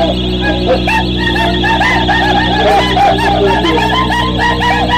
Oh, my God.